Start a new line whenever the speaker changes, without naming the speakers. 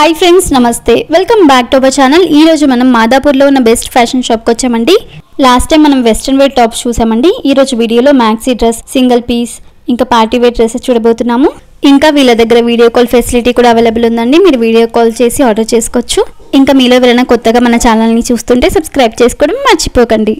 Hi friends నమస్తే. Welcome back to our channel ఈ రోజు మనం మాదాపూర్లో ఉన్న బెస్ట్ ఫ్యాషన్ షాప్కి వచ్చామండి. లాస్ట్ టైం మనం వెస్ట్రన్ వేర్ టాప్స్ చూసామండి. ఈ రోజు వీడియోలో మ్యాక్సీ డ్రెస్ సింగిల్ పీస్ ఇంకా పార్టీ వేర్ డ్రెస్సెస్ చూడబోతున్నాము. ఇంకా వీళ్ళ దగ్గర వీడియో కాల్ ఫెసిలిటీ కూడా అవైలబుల్ ఉందండి. మీరు వీడియో కాల్ చేసి ఆర్డర్ చేసుకోవచ్చు. ఇంకా మీలో ఎవరైనా కొత్తగా మన ఛానల్ని చూస్తుంటే సబ్స్క్రైబ్ చేసుకోవడం మర్చిపోకండి.